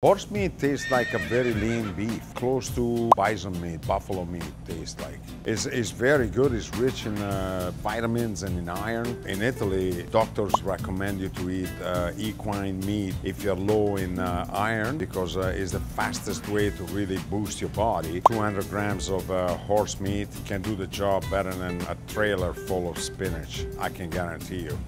Horse meat tastes like a very lean beef, close to bison meat, buffalo meat tastes like. It's, it's very good, it's rich in uh, vitamins and in iron. In Italy, doctors recommend you to eat uh, equine meat if you're low in uh, iron because uh, it's the fastest way to really boost your body. 200 grams of uh, horse meat can do the job better than a trailer full of spinach, I can guarantee you.